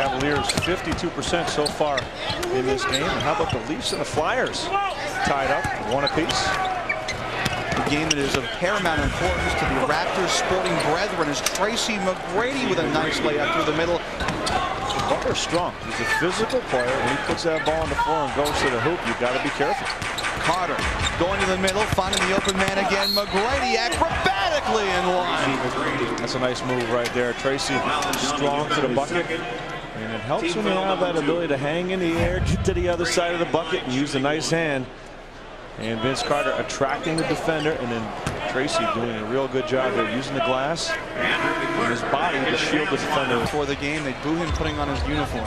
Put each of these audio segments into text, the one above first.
Cavaliers 52% so far in this game. And how about the Leafs and the Flyers tied up one apiece? The game that is of paramount importance to the Raptors sporting brethren is Tracy McGrady with a nice layup through the middle. Butler's strong. He's a physical player. When he puts that ball on the floor and goes to the hoop, you've got to be careful. Carter going to the middle, finding the open man again. McGrady acrobatically in line. That's a nice move right there. Tracy strong to the bucket. And it helps when you have that ability to hang in the air, get to the other side of the bucket, and use a nice hand. And Vince Carter attracting the defender, and then Tracy doing a real good job there, using the glass and his body to shield the defender. Before the game, they boo him putting on his uniform.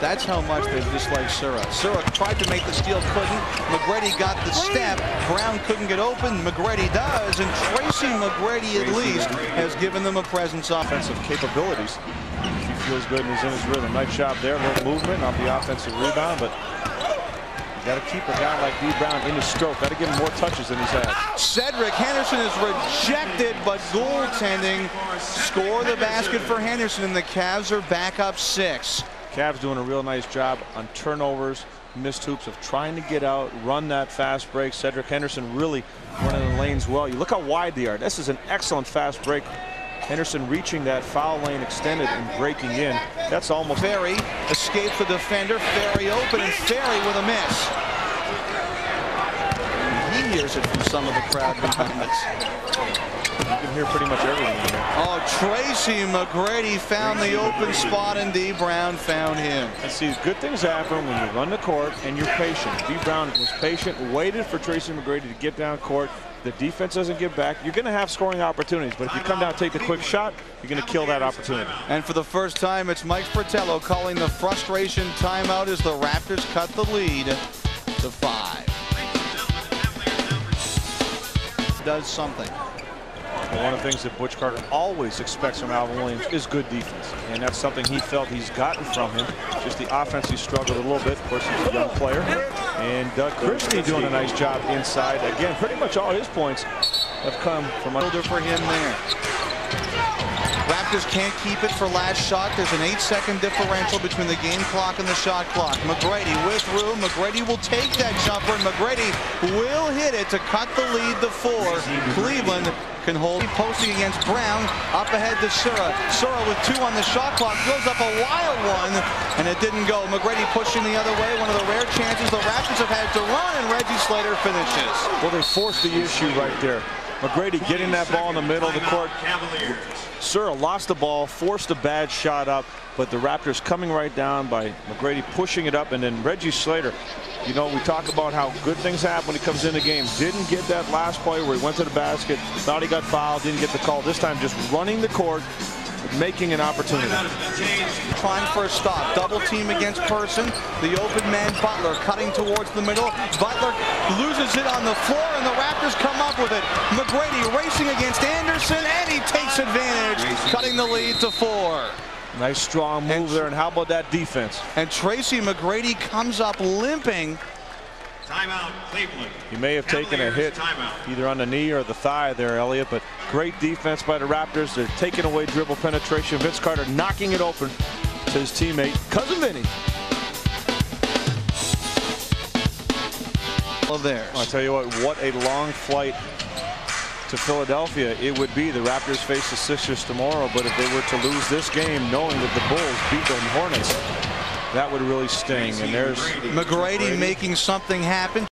That's how much they dislike Sura. Sura tried to make the steal, couldn't. McGrady got the step. Brown couldn't get open. McGrady does, and Tracy McGrady at least has given them a presence offensive capabilities. He feels good and he's in his rhythm. Nice job there, a little movement on the offensive rebound, but you got to keep a guy like Dee Brown in his stroke. Got to give him more touches than he's had. Cedric Henderson is rejected, but goaltending. Score the basket for Henderson, and the Cavs are back up six. Cavs doing a real nice job on turnovers, missed hoops of trying to get out, run that fast break. Cedric Henderson really running the lanes well. You look how wide they are. This is an excellent fast break. Henderson reaching that foul lane extended and breaking in. That's almost. Ferry escapes the defender. Ferry open and Ferry with a miss. He hears it from some of the crowd behind us. Hear pretty much everything here. Oh, Tracy McGrady found the open spot and Dee Brown found him. And see, good things happen when you run the court and you're patient. Dee Brown was patient, waited for Tracy McGrady to get down court. The defense doesn't get back. You're going to have scoring opportunities, but if you come down take the quick shot, you're going to kill that opportunity. And for the first time, it's Mike Fratello calling the frustration timeout as the Raptors cut the lead to five. Does something. And one of the things that Butch Carter always expects from Alvin Williams is good defense. And that's something he felt he's gotten from him. Just the offense he struggled a little bit. Of course, he's a young player. And Doug Christie doing a nice job inside. Again, pretty much all his points have come from under for him there. Raptors can't keep it for last shot. There's an eight-second differential between the game clock and the shot clock. McGrady with room. McGrady will take that jumper, and McGrady will hit it to cut the lead to four. Cleveland can hold. Posting against Brown. Up ahead to Sura. Sura with two on the shot clock. Throws up a wild one, and it didn't go. McGrady pushing the other way. One of the rare chances the Raptors have had to run, and Reggie Slater finishes. Well, they forced the issue right there. McGrady getting that ball in the middle of the court. Sura lost the ball, forced a bad shot up, but the Raptors coming right down by McGrady pushing it up, and then Reggie Slater. You know, we talk about how good things happen when he comes in the game. Didn't get that last play where he went to the basket, thought he got fouled, didn't get the call. This time just running the court, making an opportunity. Trying for a stop. Double team against Person. The open man Butler cutting towards the middle. Butler loses it on the floor and the Raptors come up with it. McGrady racing against Anderson and he takes advantage, cutting the lead to four. Nice strong move and, there and how about that defense? And Tracy McGrady comes up limping Timeout, Cleveland. He may have Cavaliers taken a hit timeout. either on the knee or the thigh there, Elliot, but great defense by the Raptors. They're taking away dribble penetration. Vince Carter knocking it open to his teammate, Cousin Vinny. Well, theirs. I'll tell you what, what a long flight to Philadelphia it would be. The Raptors face the Sixers tomorrow, but if they were to lose this game, knowing that the Bulls beat the Hornets, that would really sting. And there's McGrady making something happen.